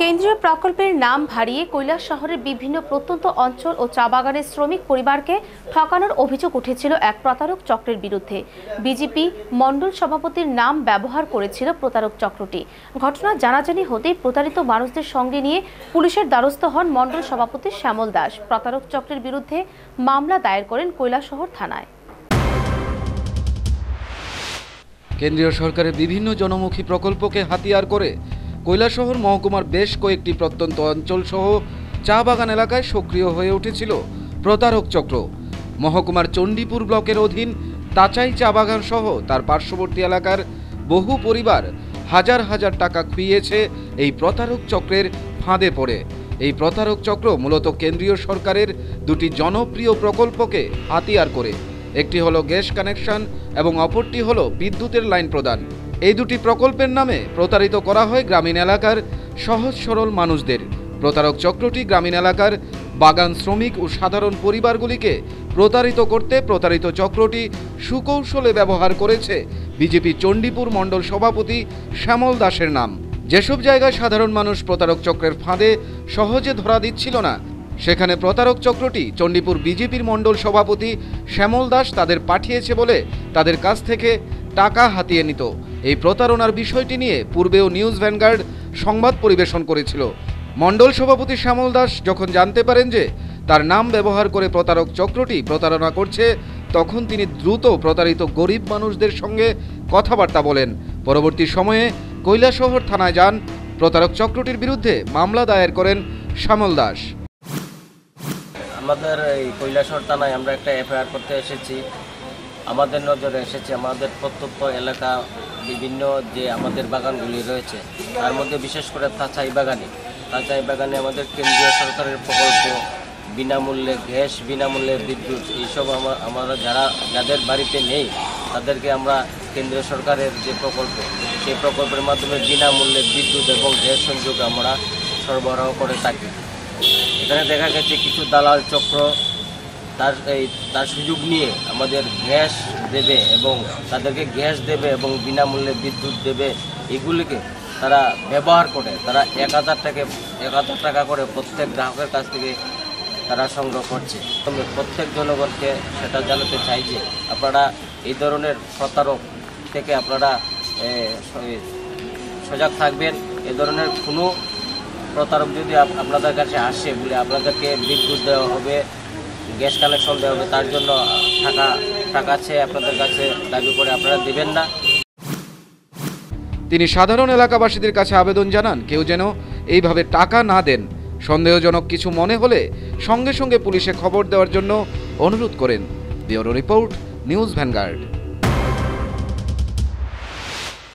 কেন্দ্রীয় প্রকল্পের নাম ভারিয়ে কৈলাস শহরের বিভিন্ন প্রত্যন্ত অঞ্চল ও চা বাগানের শ্রমিক পরিবারকে ঠকানোর অভিযোগ উঠেছিল এক প্রতারক চক্রের বিরুদ্ধে। বিজেপি মণ্ডল সভাপতির নাম ব্যবহার করেছিল প্রতারক চক্রটি। ঘটনা জানাজানি হতেই প্রতারিত মানুষদের সঙ্গে নিয়ে পুলিশের দ্বারস্থ হন মণ্ডল সভাপতি শ্যামল দাস। প্রতারক চক্রের বিরুদ্ধে মামলা দায়ের করেন কৈলাসহর থানায়। কেন্দ্রীয় সরকারের বিভিন্ন জনমুখী প্রকল্পকে হাতিয়ার করে কৈলাসহর মহকুমার বেশ কয়েকটি প্রত্যন্ত অঞ্চল সহ চা বাগান এলাকায় সক্রিয় হয়ে উঠেছিল প্রতারক চক্র। মহকুমার চণ্ডীপুর ব্লকের অধীন তাচাই চা বাগান সহ তার পার্শ্ববর্তী এলাকার বহু পরিবার হাজার হাজার টাকা খুইয়েছে এই প্রতারক চক্রের ফাঁদে পড়ে। এই প্রতারক চক্র মূলত কেন্দ্রীয় সরকারের দুটি জনপ্রিয় প্রকল্পকে হাতিয়ার করে। একটি হলো গ্যাস কানেকশন এবং অপরটি হলো বিদ্যুতের লাইন প্রদান। এই দুটি প্রকল্পের নামে প্রতারিত করা হয় গ্রামীণ এলাকার সহজ সরল মানুষদের। প্রতারক চক্রটি গ্রামীণ এলাকার বাগান শ্রমিক ও সাধারণ পরিবারগুলিকে প্রতারিত করতে প্রতারিত চক্রটি সুকৌশলে ব্যবহার করেছে বিজেপি চণ্ডীপুর মণ্ডল সভাপতি শ্যামল দাসের নাম। যেসব জায়গায় সাধারণ মানুষ প্রতারক চক্রের ফাঁদে সহজে ধরা দিচ্ছিল না, সেখানে প্রতারক চক্রটি চণ্ডীপুর বিজেপির মণ্ডল সভাপতি শ্যামল দাস তাদের পাঠিয়েছে বলে তাদের কাছ থেকে টাকা হাতিয়ে নিত। এই প্রতারণার বিষয়টি নিয়ে পূর্বেও নিউজ ভ্যানগার্ড সংবাদ পরিবেশন করেছিল। মণ্ডল সভাপতি শ্যামল দাস যখন জানতে পারেন যে তার নাম ব্যবহার করে প্রতারক চক্রটি প্রতারণা করছে, তখন তিনি দ্রুত প্রতারিত গরিব মানুষদের সঙ্গে কথাবার্তা বলেন। পরবর্তী সময়ে কৈলাসহর থানায় যান, প্রতারক চক্রটির বিরুদ্ধে মামলা দায়ের করেন শ্যামল দাস। আমাদের এই কৈলাসহর থানায় আমরা একটা এফআইআর করতে এসেছি। আমাদের নজরে এসেছে, আমাদের প্রত্যন্ত এলাকা বিভিন্ন যে আমাদের বাগানগুলি রয়েছে, তার মধ্যে বিশেষ করে তাচাই বাগানে। তাচাই বাগানে আমাদের কেন্দ্রীয় সরকারের প্রকল্প, বিনামূল্যে গ্যাস, বিনামূল্যে বিদ্যুৎ, এইসব আমার আমরা যারা, যাদের বাড়িতে নেই, তাদেরকে আমরা কেন্দ্রীয় সরকারের যে প্রকল্প, সেই প্রকল্পের মাধ্যমে বিনামূল্যে বিদ্যুৎ এবং গ্যাস সংযোগ আমরা সরবরাহ করে থাকি। এখানে দেখা গেছে কিছু দালাল চক্র তার এই, তার সুযোগ নিয়ে আমাদের গ্যাস দেবে এবং তাদেরকে গ্যাস দেবে এবং বিনামূল্যে বিদ্যুৎ দেবে, এগুলিকে তারা ব্যবহার করে। তারা এক হাজার টাকা, এক হাজার টাকা করে প্রত্যেক গ্রাহকের কাছ থেকে তারা সংগ্রহ করছে। তবে প্রত্যেক জনগণকে সেটা জানাতে চাই যে আপনারা এই ধরনের প্রতারক থেকে আপনারা সজাগ থাকবেন। এ ধরনের কোনো প্রতারক যদি আপনাদের কাছে আসে বলে আপনাদেরকে বিদ্যুৎ দেওয়া হবে গ্যাস কানেকশন দেওয়া হবে, তার জন্য টাকা টাকা আছে আপনাদের কাছে, দাবি করে আপনারা দেবেন না। তিনি সাধারণ এলাকাবাসীদের কাছে আবেদন জানান, কেউ যেন এইভাবে টাকা না দেন। সন্দেহজনক কিছু মনে হলে সঙ্গে সঙ্গে পুলিশে খবর দেওয়ার জন্য অনুরোধ করেন। Bureau report, news Vanguard.